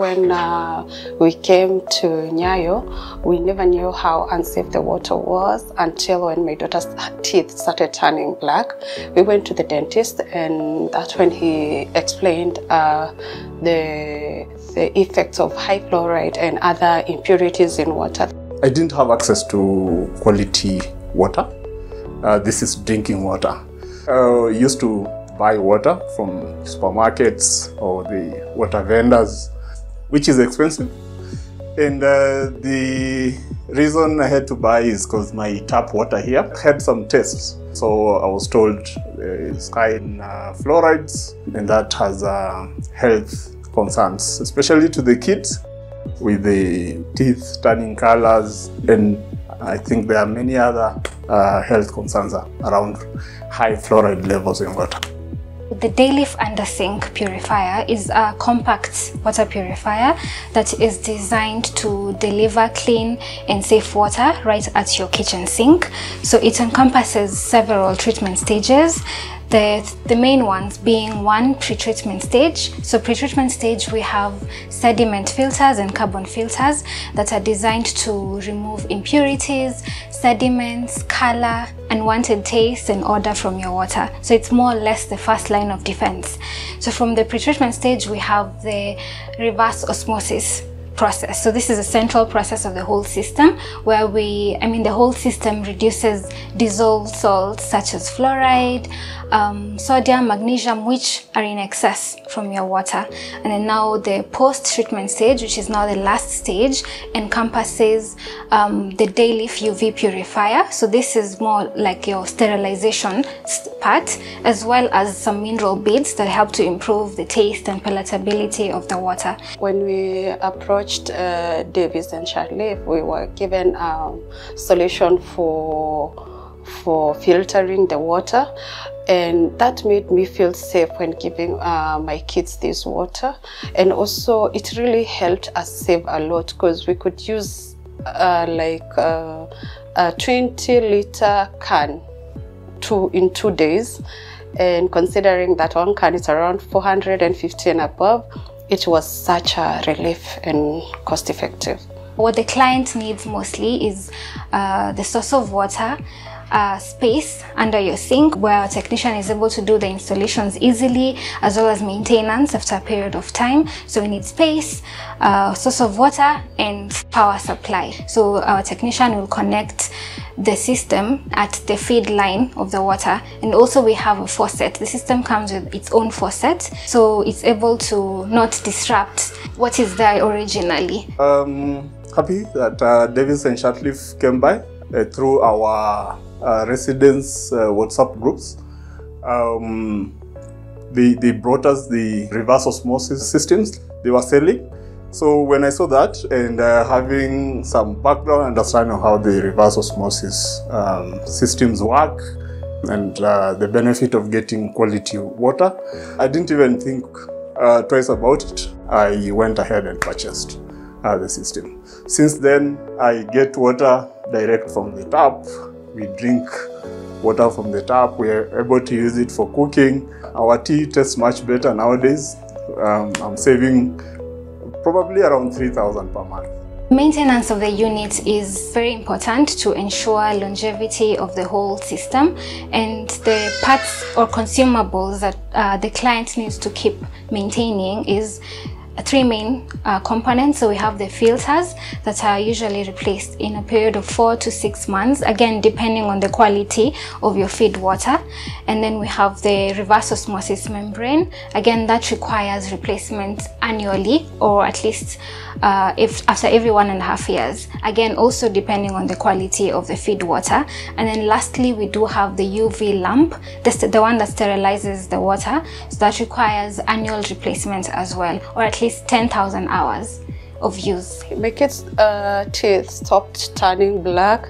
when uh, we came to Nyayo, we never knew how unsafe the water was until when my daughter's teeth started turning black. We went to the dentist, and that's when he explained uh, the, the effects of high fluoride and other impurities in water. I didn't have access to quality water. Uh, this is drinking water. I used to buy water from supermarkets or the water vendors, which is expensive. And uh, the reason I had to buy is because my tap water here had some tests. So I was told it's high in uh, fluorides, and that has uh, health concerns, especially to the kids with the teeth turning colors and I think there are many other uh, health concerns around high fluoride levels in water. The Dayliff Undersink Purifier is a compact water purifier that is designed to deliver clean and safe water right at your kitchen sink. So it encompasses several treatment stages the, the main ones being one pre-treatment stage. So pre-treatment stage we have sediment filters and carbon filters that are designed to remove impurities, sediments, color, unwanted taste and odor from your water. So it's more or less the first line of defense. So from the pre-treatment stage we have the reverse osmosis process. So this is a central process of the whole system where we, I mean, the whole system reduces dissolved salts such as fluoride, um, sodium, magnesium, which are in excess from your water. And then now the post-treatment stage, which is now the last stage, encompasses um, the Dayliff UV purifier. So this is more like your sterilization part, as well as some mineral beads that help to improve the taste and palatability of the water. When we approached uh, Davis and Shirtliff, we were given a solution for for filtering the water and that made me feel safe when giving uh, my kids this water and also it really helped us save a lot because we could use uh, like uh, a 20 liter can in two days and considering that one can is around 450 and above it was such a relief and cost effective. What the client needs mostly is uh, the source of water, uh, space under your sink where a technician is able to do the installations easily as well as maintenance after a period of time. So we need space, uh, source of water and power supply. So our technician will connect the system at the feed line of the water and also we have a faucet. The system comes with its own faucet so it's able to not disrupt what is there originally. Um, happy that uh, Davis and Shirtliff came by uh, through our uh, residents uh, WhatsApp groups. Um, they, they brought us the reverse osmosis systems they were selling. So when I saw that and uh, having some background understanding of how the reverse osmosis um, systems work and uh, the benefit of getting quality water, I didn't even think uh, twice about it. I went ahead and purchased the system. Since then, I get water direct from the tap we drink water from the tap. We are able to use it for cooking. Our tea tastes much better nowadays. Um, I'm saving probably around 3,000 per month. Maintenance of the unit is very important to ensure longevity of the whole system and the parts or consumables that uh, the client needs to keep maintaining is three main uh, components. So we have the filters that are usually replaced in a period of four to six months, again, depending on the quality of your feed water. And then we have the reverse osmosis membrane. Again, that requires replacement annually or at least uh, if after every one and a half years. Again, also depending on the quality of the feed water. And then lastly, we do have the UV lamp, the, the one that sterilizes the water. So that requires annual replacement as well, or at least 10,000 hours of use. My kids' uh, teeth stopped turning black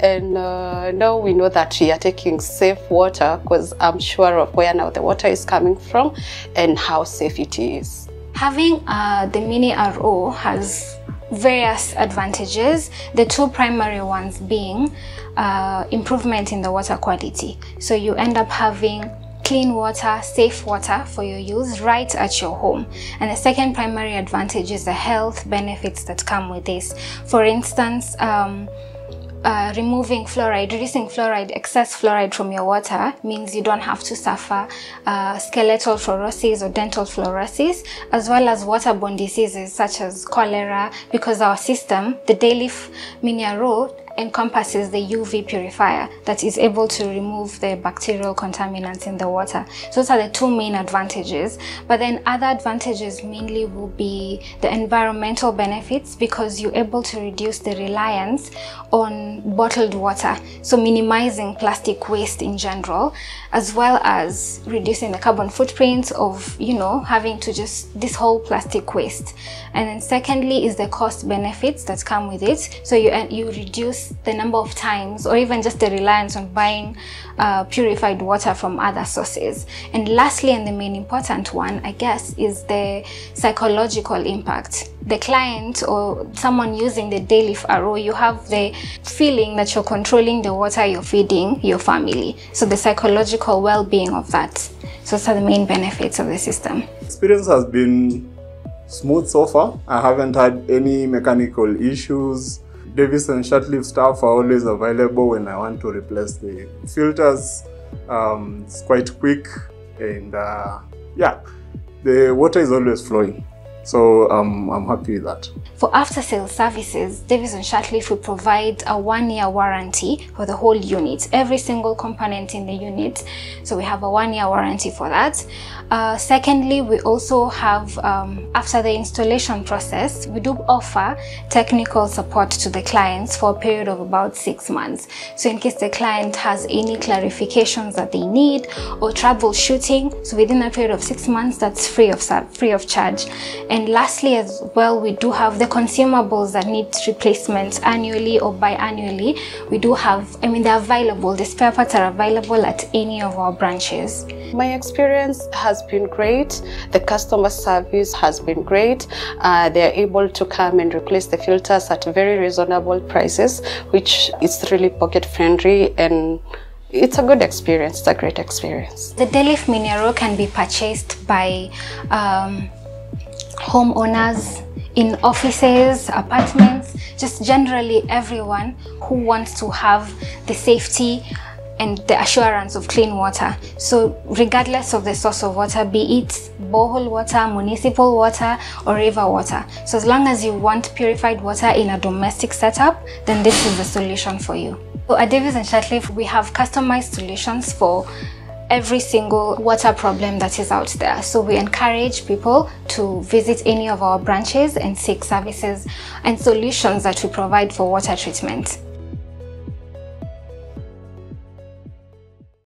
and uh, now we know that we are taking safe water because I'm sure of where now the water is coming from and how safe it is. Having uh, the mini RO has various advantages, the two primary ones being uh, improvement in the water quality. So you end up having clean water, safe water for your use right at your home. And the second primary advantage is the health benefits that come with this. For instance, um, uh, removing fluoride, reducing fluoride, excess fluoride from your water means you don't have to suffer uh, skeletal fluorosis or dental fluorosis, as well as waterborne diseases such as cholera, because our system, the Mini RO, encompasses the UV purifier that is able to remove the bacterial contaminants in the water. So those are the two main advantages. But then other advantages mainly will be the environmental benefits because you're able to reduce the reliance on bottled water. So minimizing plastic waste in general, as well as reducing the carbon footprint of, you know, having to just this whole plastic waste. And then secondly is the cost benefits that come with it. So you, you reduce the number of times or even just the reliance on buying uh, purified water from other sources. And lastly, and the main important one, I guess, is the psychological impact. The client or someone using the Dayliff RO, you have the feeling that you're controlling the water you're feeding your family. So the psychological well-being of that. So those are the main benefits of the system. Experience has been smooth so far. I haven't had any mechanical issues Davis and Shirtliff staff are always available when I want to replace the filters. Um, it's quite quick and uh, yeah, the water is always flowing. So um, I'm happy with that. For after sales services, Davis and Shirtliff will provide a one year warranty for the whole unit, every single component in the unit. So we have a one year warranty for that. Uh, secondly, we also have, um, after the installation process, we do offer technical support to the clients for a period of about six months. So in case the client has any clarifications that they need or troubleshooting, so within a period of six months, that's free of, free of charge. And and lastly as well, we do have the consumables that need replacement annually or biannually. We do have, I mean, they're available. The spare parts are available at any of our branches. My experience has been great. The customer service has been great. Uh, they're able to come and replace the filters at very reasonable prices, which is really pocket friendly and it's a good experience. It's a great experience. The Dayliff Miniro can be purchased by um, homeowners, in offices, apartments, just generally everyone who wants to have the safety and the assurance of clean water. So regardless of the source of water, be it borehole water, municipal water, or river water. So as long as you want purified water in a domestic setup, then this is the solution for you. So at Davis and Shirtliff, we have customized solutions for every single water problem that is out there. So we encourage people to visit any of our branches and seek services and solutions that we provide for water treatment.